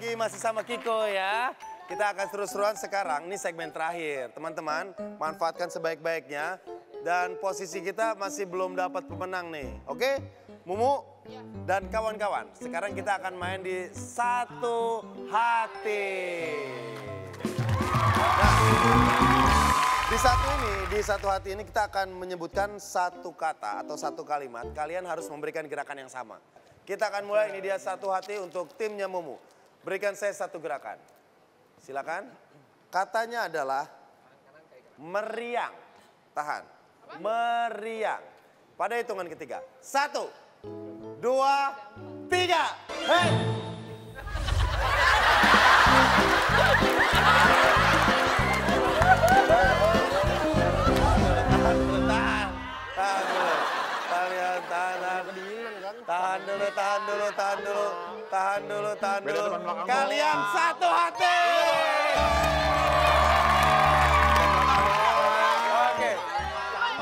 lagi masih sama Kiko ya. Kita akan seru-seruan sekarang, ini segmen terakhir. Teman-teman, manfaatkan sebaik-baiknya. Dan posisi kita masih belum dapat pemenang nih. Oke? Mumu dan kawan-kawan. Sekarang kita akan main di satu hati. Nah, di satu ini, di satu hati ini kita akan menyebutkan satu kata atau satu kalimat. Kalian harus memberikan gerakan yang sama. Kita akan mulai ini dia satu hati untuk timnya Mumu. Berikan saya satu gerakan. Silakan. Katanya adalah meriang. Tahan. Meriang. Pada hitungan ketiga. Satu, dua, tiga. Hei! Tahan dulu, tahan dulu, tahan dulu. Tahan dulu, Kalian satu hati. Oke.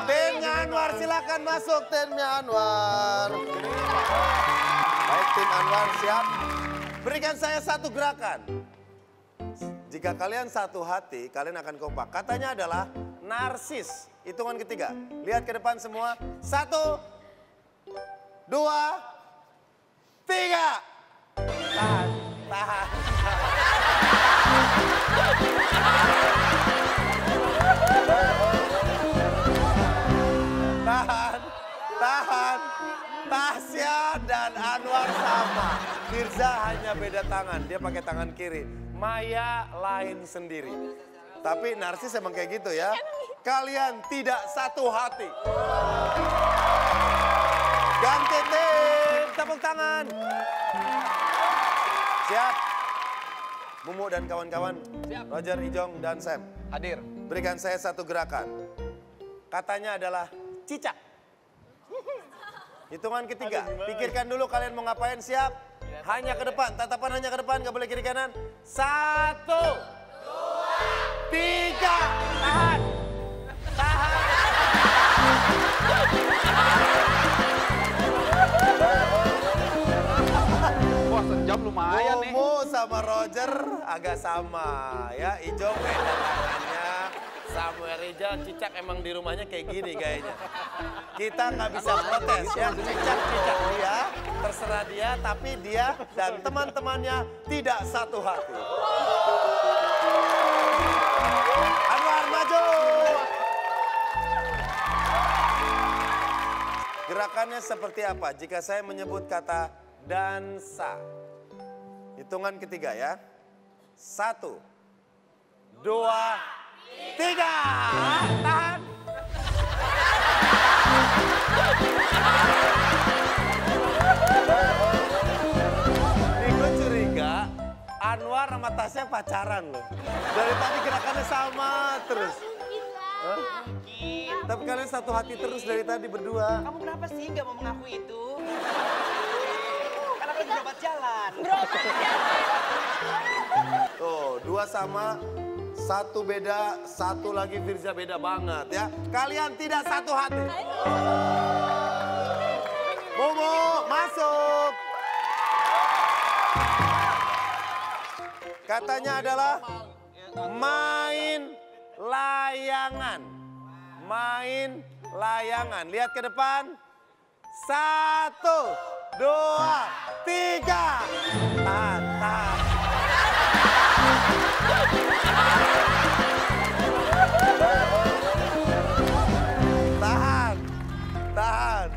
Timnya Anwar silakan masuk timnya Anwar. Baik tim Anwar siap. Berikan saya satu gerakan. Jika kalian satu hati, kalian akan kompak. Katanya adalah narsis. Hitungan ketiga. Lihat ke depan semua. Satu, dua, tiga. Tahan, tahan. Tahan, tahan. Tasya dan Anwar sama. Firza hanya beda tangan, dia pakai tangan kiri. Maya lain sendiri. Tapi narsis emang kayak gitu ya. Kalian tidak satu hati. Ganti tim, tepuk tangan. Siap. Mumu dan kawan-kawan, Roger, Ijong, dan Sam. Hadir. Berikan saya satu gerakan. Katanya adalah cicak. Hitungan ketiga. Pikirkan dulu kalian mau ngapain siap. Hanya ke depan, tatapan hanya ke depan, gak boleh kiri kanan. Satu. Dua. Tiga. Tahan. Tahan. Sama Roger agak sama ya. Ijo beda tangannya. Samuel Rizal cicak emang di rumahnya kayak gini kayaknya. Kita nggak bisa protes ya. Cicak-cicak dia, terserah dia. Tapi dia dan teman-temannya tidak satu hati. Anwar maju. Gerakannya seperti apa? Jika saya menyebut kata dansa. Hitungan ketiga ya. Satu, dua, tiga. Tahan. Gue curiga Anwar sama Tasya pacaran loh. Dari tadi gerakannya sama terus. Tapi kalian satu hati terus dari tadi berdua. Kamu kenapa sih nggak mau mengakui itu? Aku lagi berobat jalan. Tuh, dua sama, satu beda, satu lagi Firza beda banget ya. Kalian tidak satu hati. Momo, masuk. Katanya adalah main layangan. Main layangan. Lihat ke depan. Satu, dua, tiga. Tahan, tahan. Tahan,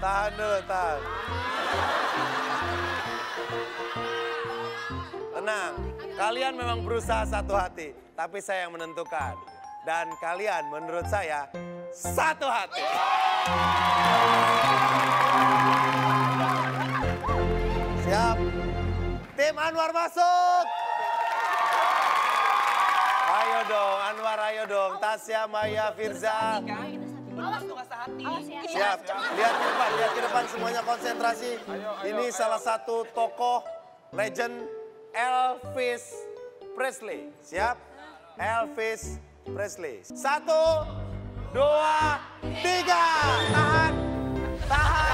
tahan, dulu, tahan. Tenang, kalian memang berusaha satu hati, tapi saya yang menentukan. Dan kalian menurut saya satu hati. Tim Anwar masuk. Ayo dong, Anwar ayo dong. Tasya, Maya, Firza. Siap, lihat ke depan, lihat ke depan semuanya konsentrasi. Ini salah satu tokoh legend Elvis Presley. Siap? Elvis Presley. Satu, dua, tiga. Tahan, tahan.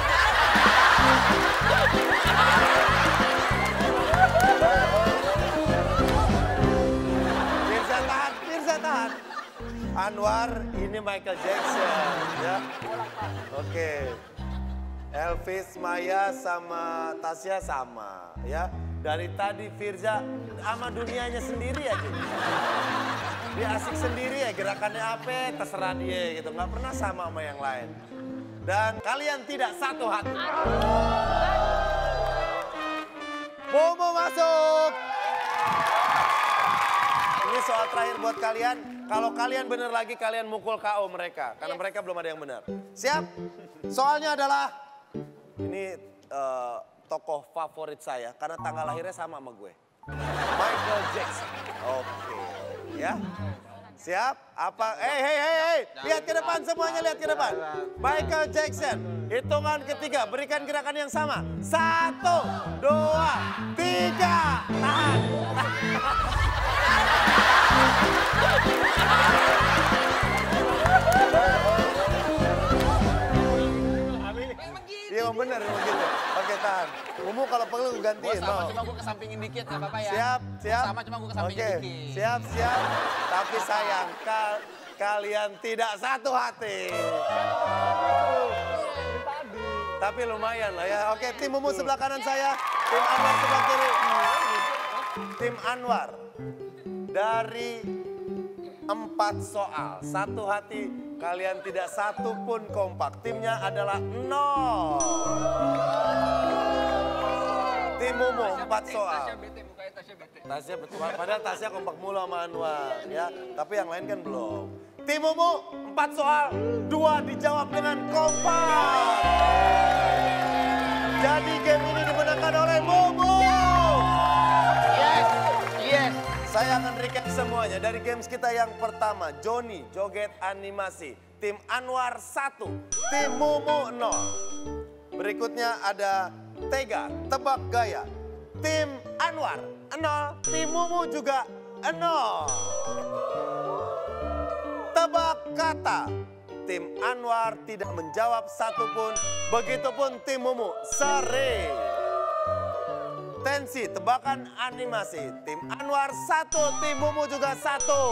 Anwar, ini Michael Jackson, ya. Oke. Elvis, Maya sama Tasya sama, ya. Dari tadi Firza sama dunianya sendiri aja. Dia asik sendiri ya, gerakannya apa, terserah dia gitu. Nggak pernah sama sama yang lain. Dan kalian tidak satu hati. Bobo masuk. Ini soal terakhir buat kalian. Kalau kalian bener lagi, kalian mukul KO mereka. Karena mereka belum ada yang benar. Siap? Soalnya adalah, ini eh, tokoh favorit saya. Karena tanggal lahirnya sama sama gue. Michael Jackson. Oke, ya. Siap? Apa? Hei, hei, hei, hei. Lihat ke depan semuanya, lihat ke depan. Michael Jackson. Hitungan ketiga, berikan gerakan yang sama. Satu, dua, tiga. Tahan. Iya emang bener emang gitu. Oke tahan. Mumu kalau perlu gantiin. sama mau. cuma gue kesampingin dikit nggak apa-apa ya. Siap, siap. Sama cuma gue kesampingin Oke, dikit. siap, siap. Tapi sayang, ka- kalian tidak satu hati. Tapi lumayan lah ya. Oke, tim Mumu sebelah kanan saya. Tim Anwar sebelah kiri. Tim Anwar. Dari empat soal, satu hati, kalian tidak satu pun kompak. Timnya adalah nol. Tim Mumu empat soal. Tasya betul, padahal Tasya kompak mulu sama Anwar ya. Tapi yang lain kan belum. Tim Mumu, empat soal, dua dijawab dengan kompak. Jadi game ini dimenangkan oleh Mumu. Yes, yes. Saya akan recap semuanya dari games kita yang pertama. Joni, joget animasi. Tim Anwar 1, tim Mumu 0. Berikutnya ada Tega, tebak gaya. Tim Anwar 0, tim Mumu juga 0. Tebak kata. Tim Anwar tidak menjawab satupun, begitupun tim Mumu sering. Tensi, tebakan animasi. Tim Anwar satu, tim Mumu juga satu.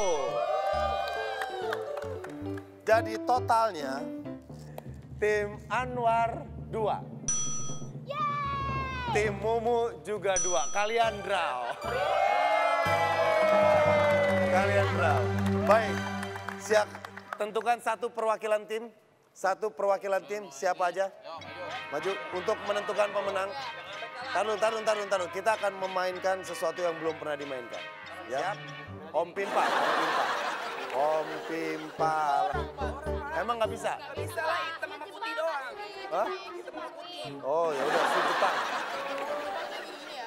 Jadi totalnya tim Anwar dua. Tim Mumu juga dua. Kalian draw. Kalian draw. Baik, siap. Tentukan satu perwakilan tim. Satu perwakilan tim, siapa aja? Maju untuk menentukan pemenang. Taruh, taruh, taruh, taruh. Kita akan memainkan sesuatu yang belum pernah dimainkan. Ya. Om Pimpa, Om Pimpa. Om Pimpa. Emang nggak bisa? Bisa lah hitam sama putih doang. Hah? Oh ya udah sweet Jepang.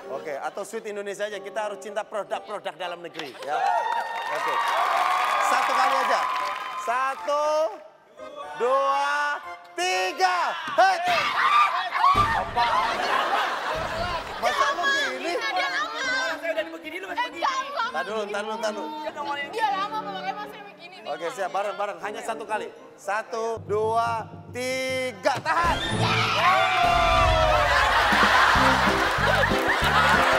Oke, atau sweet Indonesia aja. Kita harus cinta produk-produk dalam negeri. Ya. Oke. Satu kali aja. Satu, dua, tiga. Hei! Apa? Masa lu gini? Saya udah begini lu masih Tar dulu, tar dulu, tar dulu. Dia lama makanya masih begini nih. Oke siap, bareng-bareng. Hanya satu kali. Satu, dua, tiga. Tahan. Kita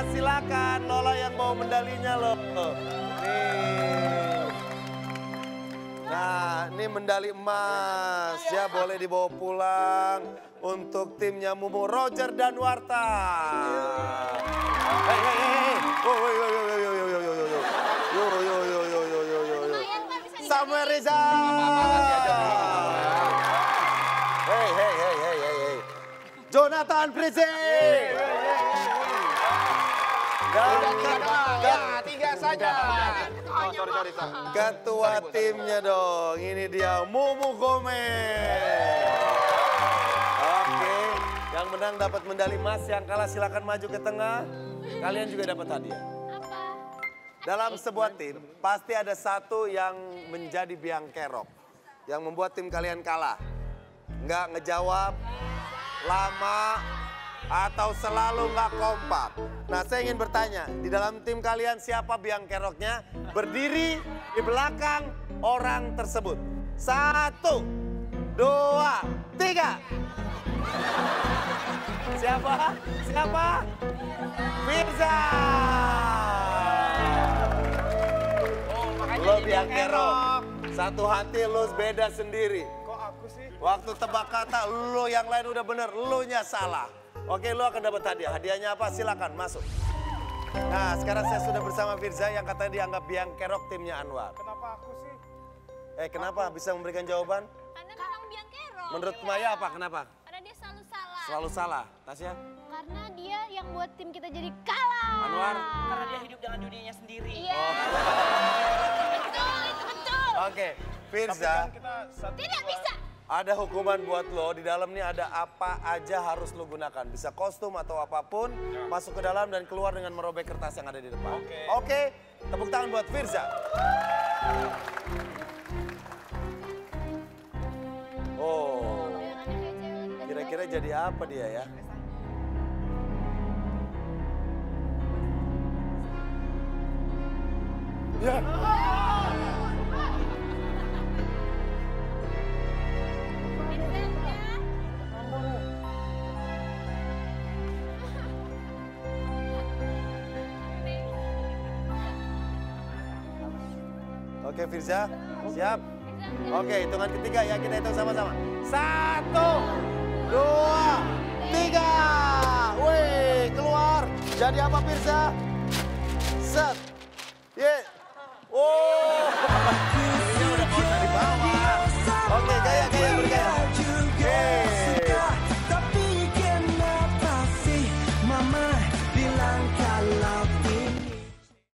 Lola silakan. Lola yang bawa medalinya loh. Nih. Nah, ini medali emas ya boleh dibawa pulang untuk timnya Mumu Roger dan Warta. Hei, hei. Oh, yo, yo, yo, yo, yo, yo, yo, yo, yo. Yo, yo, yo, yo, yo, yo, yo, yo, yo. Lumayan kan bisa Samuel Reza. Hei, hei, hei, hei, hei, hei. Jonathan Prize. Ya, tiga saja. Sorry, sorry, ketua timnya dong. Ini dia Mumu Gomez. Oke, yang menang dapat medali emas, yang kalah silakan maju ke tengah. Kalian juga dapat hadiah. apa? Dalam sebuah tim, pasti ada satu yang menjadi biang kerok. Yang membuat tim kalian kalah. Nggak ngejawab, lama, atau selalu nggak kompak? Nah, saya ingin bertanya, di dalam tim kalian siapa biang keroknya berdiri di belakang orang tersebut? Satu, dua, tiga. Siapa? Siapa? Firza. Oh, makanya Lo biang kerok. kerok. Satu hati lo beda sendiri. Kok aku sih? Waktu tebak kata lo yang lain udah bener, lo nya salah. Oke, lo akan dapat hadiah. Hadiahnya apa? Silakan masuk. Nah, sekarang saya sudah bersama Firza yang katanya dianggap biang kerok timnya Anwar. Kenapa aku sih? Eh, kenapa bisa memberikan jawaban? Karena memang biang kerok. Menurut Maya apa? Kenapa? Karena dia selalu salah. Selalu salah. Tasya? Karena dia yang buat tim kita jadi kalah. Anwar? Karena dia hidup dengan dunianya sendiri. Iya. betul, itu betul. Oke, Firza. Kita satu Tidak bisa. Ada hukuman buat lo, di dalam nih ada apa aja harus lo gunakan. Bisa kostum atau apa pun, masuk ke dalam dan keluar dengan merobek kertas yang ada di depan. Oke. Oke, tepuk tangan buat Firza. Oh, kira-kira jadi apa dia ya? Ya, Vincent-nya. Oke Firza, siap? Oke, hitungan ketiga ya, kita hitung sama-sama. Satu, dua, tiga. Wih, keluar. Jadi apa Firza? Set. Ye. Oh.